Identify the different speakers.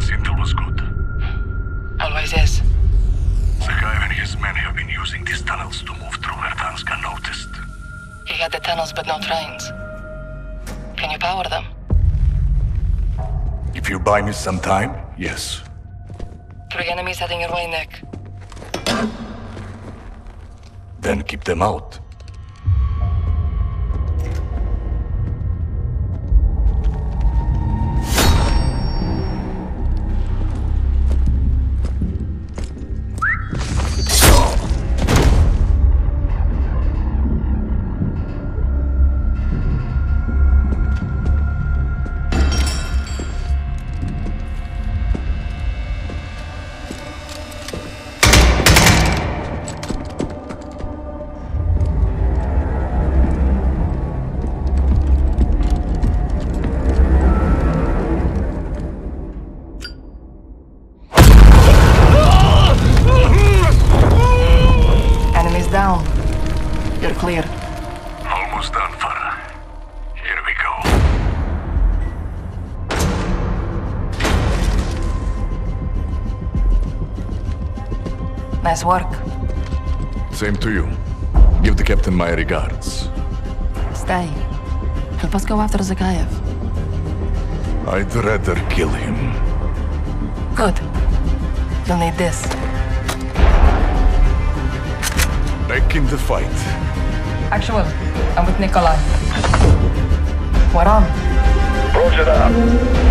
Speaker 1: Sintel was good.
Speaker 2: Always is.
Speaker 1: The guy and his men have been using these tunnels to move through Verdansk unnoticed.
Speaker 2: He had the tunnels but no trains. Can you power them?
Speaker 1: If you buy me some time, yes.
Speaker 2: Three enemies heading your way, Nick.
Speaker 1: Then keep them out.
Speaker 2: You're clear.
Speaker 1: Almost done, Farah. Here we go.
Speaker 2: Nice work.
Speaker 1: Same to you. Give the captain my regards.
Speaker 2: Stay. Help us go after Zakhaev.
Speaker 1: I'd rather kill him.
Speaker 2: Good. You'll need this.
Speaker 1: Back in the fight.
Speaker 2: Actual. I'm with Nikolai. We're on.
Speaker 1: Roger
Speaker 3: that.